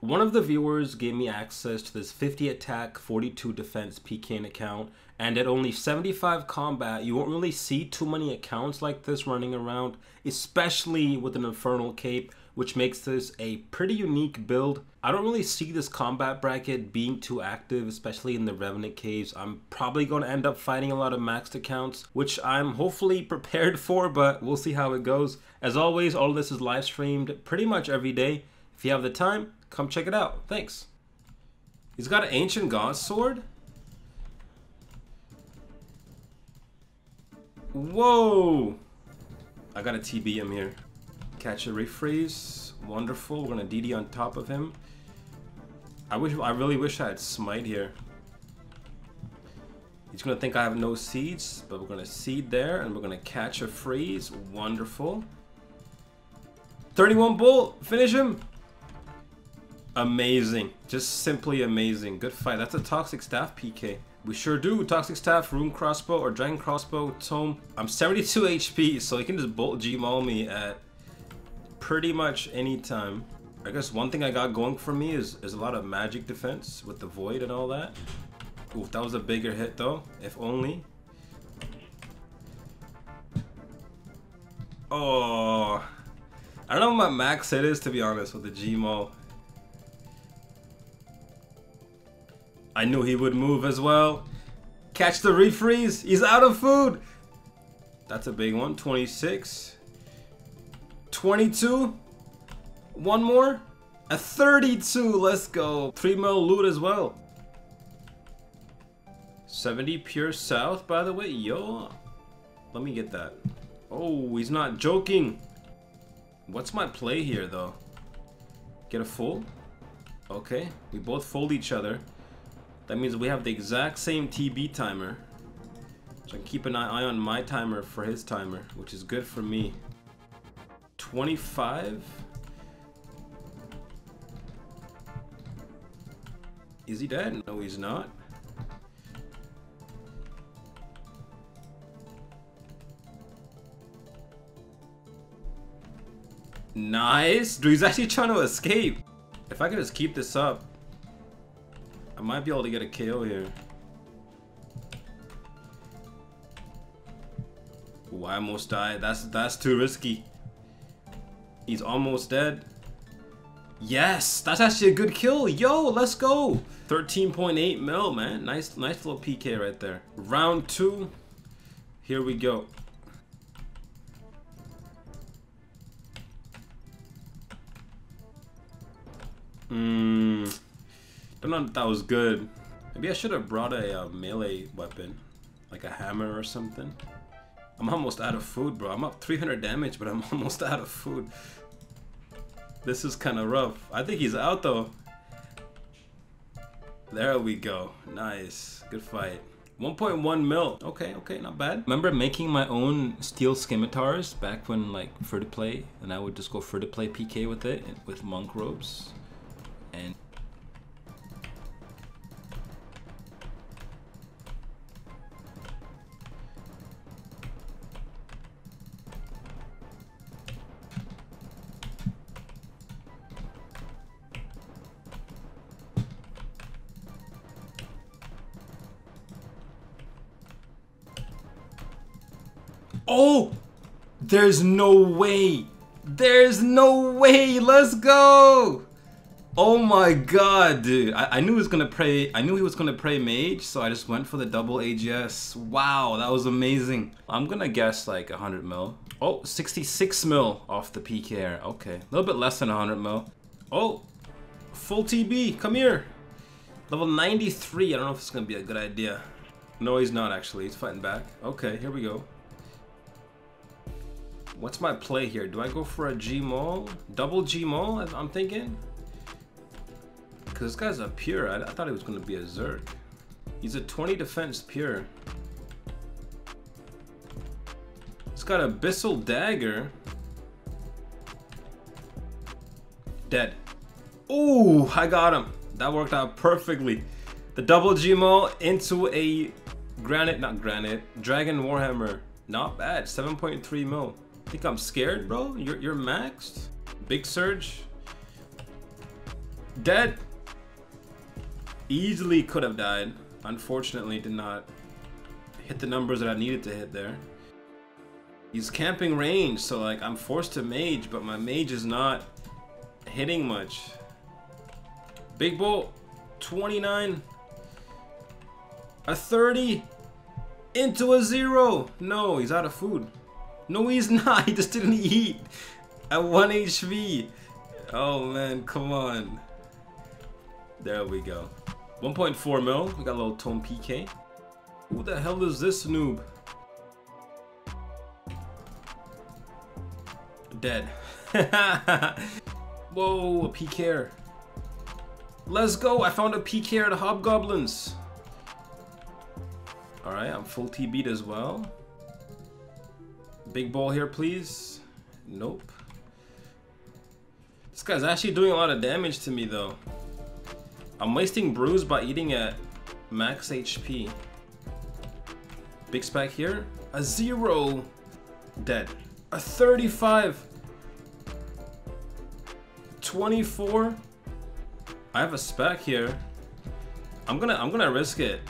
One of the viewers gave me access to this 50 attack, 42 defense PKing account, and at only 75 combat, you won't really see too many accounts like this running around, especially with an Infernal Cape, which makes this a pretty unique build. I don't really see this combat bracket being too active, especially in the Revenant Caves. I'm probably going to end up fighting a lot of maxed accounts, which I'm hopefully prepared for, but we'll see how it goes. As always, all this is live streamed pretty much every day. If you have the time, come check it out. Thanks. He's got an Ancient God sword? Whoa! I got a TB him here. Catch a refreeze. Wonderful. We're gonna DD on top of him. I wish I really wish I had smite here. He's gonna think I have no seeds, but we're gonna seed there and we're gonna catch a freeze. Wonderful. 31 bolt, finish him. Amazing, just simply amazing. Good fight. That's a toxic staff PK. We sure do. Toxic Staff, Rune Crossbow, or Dragon Crossbow, Tome. I'm 72 HP, so he can just bolt G-Maul me at pretty much any time. I guess one thing I got going for me is, is a lot of magic defense with the Void and all that. Oof, that was a bigger hit though, if only. Oh, I don't know what my max hit is to be honest with the G-Maul. I knew he would move as well. Catch the refreeze. He's out of food. That's a big one. 26. 22. One more. A 32. Let's go. 3 mil loot as well. 70 pure south, by the way. Yo. Let me get that. Oh, he's not joking. What's my play here, though? Get a full? Okay. We both fold each other. That means we have the exact same TB timer. So I can keep an eye on my timer for his timer, which is good for me. 25? Is he dead? No, he's not. Nice! Dude, he's actually trying to escape. If I could just keep this up, I might be able to get a KO here. Ooh, I almost died. That's that's too risky. He's almost dead. Yes, that's actually a good kill. Yo, let's go. 13.8 mil, man. Nice, nice little PK right there. Round two. Here we go. Mmm. Don't know if that was good. Maybe I should have brought a uh, melee weapon. Like a hammer or something. I'm almost out of food, bro. I'm up 300 damage, but I'm almost out of food. This is kind of rough. I think he's out, though. There we go. Nice. Good fight. 1.1 mil. Okay, okay, not bad. Remember making my own steel scimitars back when like free to play, and I would just go free to play PK with it with monk robes, and Oh! There's no way! There's no way! Let's go! Oh my god, dude. I, I knew he was gonna pray I knew he was gonna pray mage, so I just went for the double AGS. Wow, that was amazing. I'm gonna guess like 100 mil. Oh, 66 mil off the PKR. Okay. A little bit less than 100 mil. Oh, full TB. Come here. Level 93. I don't know if it's gonna be a good idea. No, he's not actually. He's fighting back. Okay, here we go. What's my play here? Do I go for a G-Maul? Double G-Maul, I'm thinking? Because this guy's a pure. I, I thought he was going to be a Zerg. He's a 20 defense pure. He's got a Abyssal Dagger. Dead. Ooh, I got him. That worked out perfectly. The double G-Maul into a granite, not granite, Dragon Warhammer. Not bad, 7.3 mil. Think I'm scared, bro? You're, you're maxed? Big Surge? Dead. Easily could have died. Unfortunately, did not hit the numbers that I needed to hit there. He's camping range, so like I'm forced to mage, but my mage is not hitting much. Big Bull, 29. A 30 into a zero. No, he's out of food. No, he's not. He just didn't eat at 1 HP. Oh man, come on. There we go. 1.4 mil. We got a little Tome PK. Who the hell is this noob? Dead. Whoa, a PK. Let's go. I found a PK at Hobgoblins. Alright, I'm full TB'd as well. Big ball here, please. Nope. This guy's actually doing a lot of damage to me, though. I'm wasting brews by eating at max HP. Big spec here. A zero. Dead. A 35. 24. I have a spec here. I'm gonna I'm gonna risk it.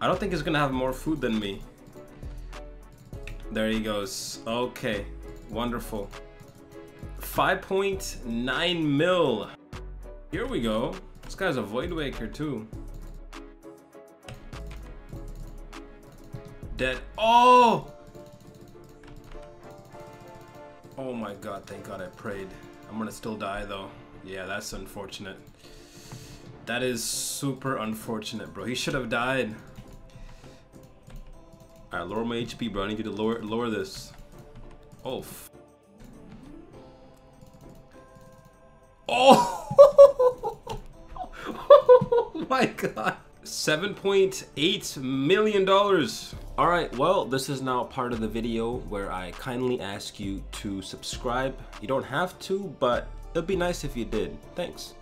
I don't think he's gonna have more food than me. There he goes. Okay. Wonderful. 5.9 mil. Here we go. This guy's a Void Waker too. Dead. Oh! Oh my god, thank god I prayed. I'm gonna still die though. Yeah, that's unfortunate. That is super unfortunate, bro. He should have died. Alright, lower my HP, bro. I need you to lower lower this. Oh. Oh! oh my god. $7.8 million. All right, well, this is now part of the video where I kindly ask you to subscribe. You don't have to, but it'd be nice if you did. Thanks.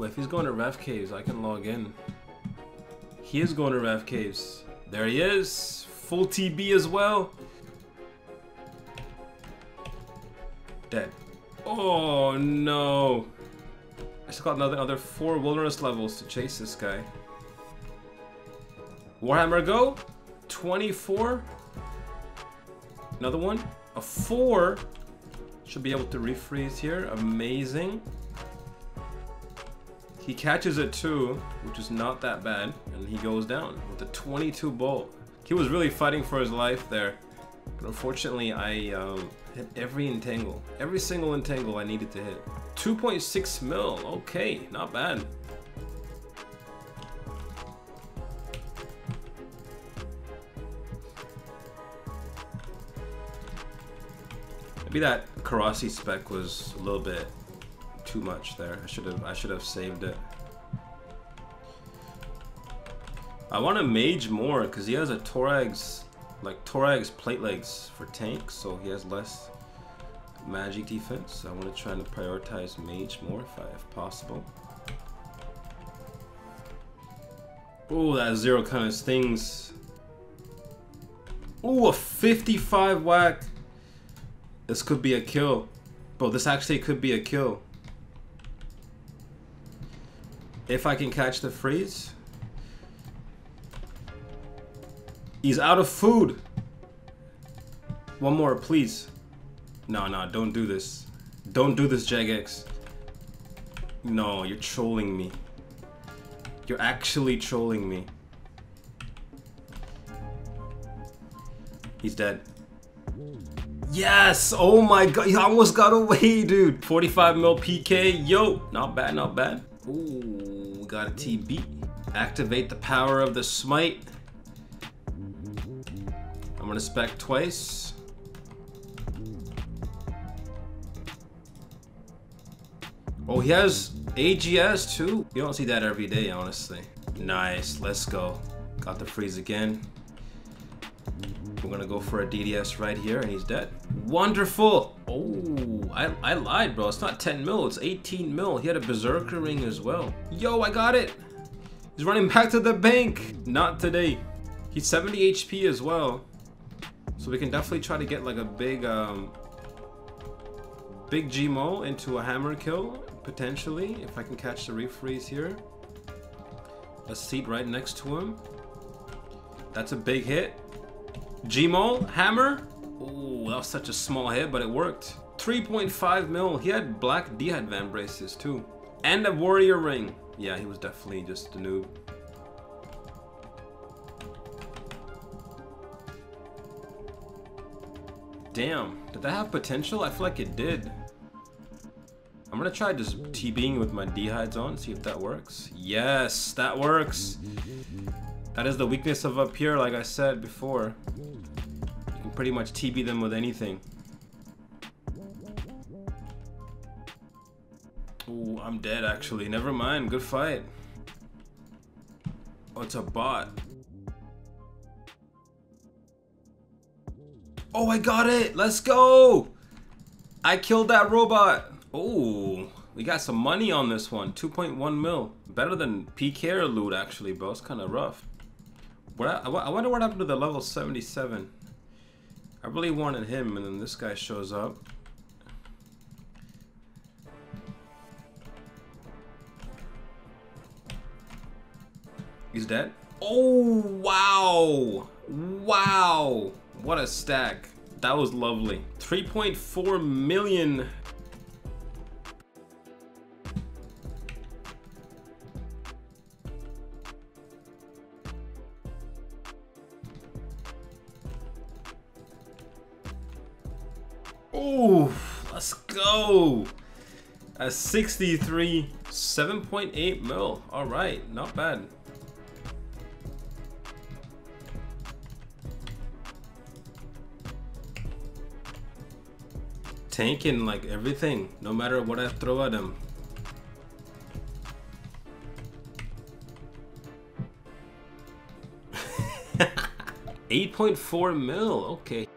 Well, if he's going to Rev Caves, I can log in. He is going to Rev Caves. There he is. Full TB as well. Dead. Oh no. I still got another, another four wilderness levels to chase this guy. Warhammer go. 24. Another one. A four. Should be able to refreeze here. Amazing. He catches it too, which is not that bad. And he goes down with a 22 bolt. He was really fighting for his life there. But unfortunately, I um, hit every entangle. Every single entangle I needed to hit. 2.6 mil. Okay, not bad. Maybe that Karasi spec was a little bit too much there. I should have I should have saved it. I want to mage more because he has a Torag's like Torag's plate legs for tanks, so he has less magic defense. I want to try to prioritize mage more if, I, if possible. Oh, that zero kind of stings. Oh, a 55 whack. This could be a kill. Bro, this actually could be a kill. If I can catch the freeze. He's out of food. One more, please. No, no, don't do this. Don't do this, Jagex. No, you're trolling me. You're actually trolling me. He's dead. Yes! Oh my god, he almost got away, dude. 45 mil PK. Yo, not bad, not bad. Ooh, got a TB. Activate the power of the smite. I'm gonna spec twice. Oh, he has AGS too? You don't see that every day, honestly. Nice, let's go. Got the freeze again. We're gonna go for a DDS right here and he's dead. Wonderful! Oh, I, I lied, bro. It's not 10 mil, it's 18 mil. He had a Berserker ring as well. Yo, I got it! He's running back to the bank. Not today. He's 70 HP as well. So we can definitely try to get like a big, um, big G-Maul into a hammer kill, potentially, if I can catch the refreeze here. A seat right next to him. That's a big hit. G-Maul, hammer. Ooh, that was such a small hit, but it worked. 3.5 mil. He had black D-Hide Vambraces too. And a warrior ring. Yeah, he was definitely just a noob. Damn, did that have potential? I feel like it did. I'm gonna try just TBing with my D-Hides on, see if that works. Yes, that works. That is the weakness of up here, like I said before. You can pretty much TB them with anything. Ooh, I'm dead actually. Never mind, good fight. Oh, it's a bot. Oh, I got it! Let's go! I killed that robot! Oh, we got some money on this one. 2.1 mil. Better than PK loot actually, bro. It's kind of rough. I, I wonder what happened to the level 77. I really wanted him, and then this guy shows up. He's dead? Oh, wow! Wow! What a stack. That was lovely. 3.4 million A 63, 7.8 mil. All right, not bad. Tanking like everything, no matter what I throw at him. Eight point four mil. Okay.